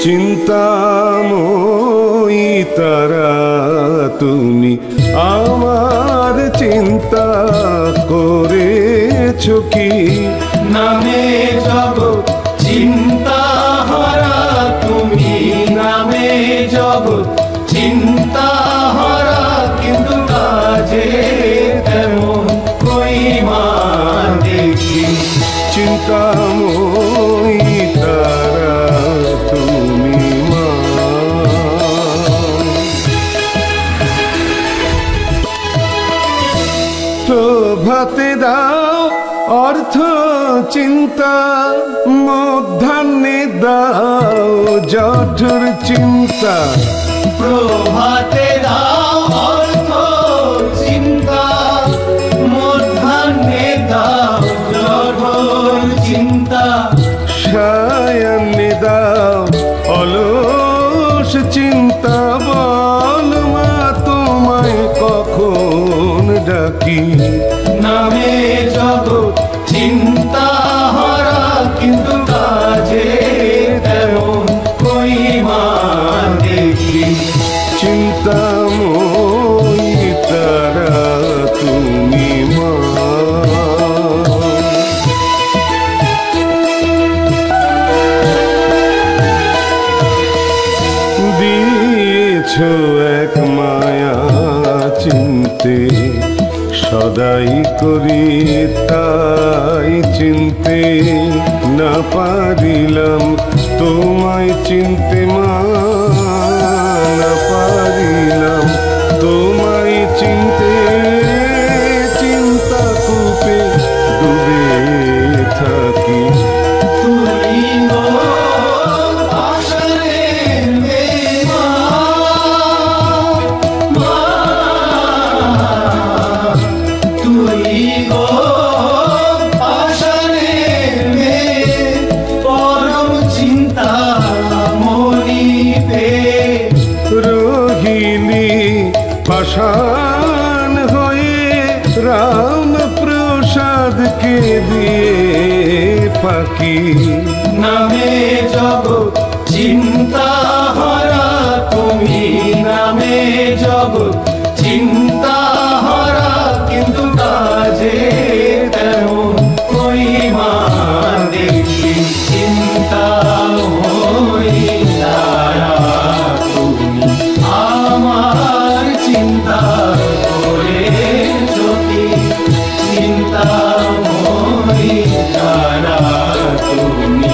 চিন্তাময়ী তারা তুমি আমার চিন্তা করেছ কি? প্রভাতে দাও অর্থ চিন্তা মধ্যাহ্নে দাও জঠর চিন্তা। প্রভাতে দাও অর্থ চিন্তা মধ্যাহ্নে দাও জঠর চিন্তা। সায়ান্নে নামে জগৎ চিন্তা হারা, কিন্তু কাজে তেমন কই মা দেখি চিন্তাময়ী তারা তুমি মা। দিয়েছ এক সদাই করি তাই চিনতে না পারিলাম তোমায় চিনতে মা পাশান হয়ে রাম প্রসাদ কে দিয়ে পাখি। নামে যাব চিন্তা হরা তুমি। following me.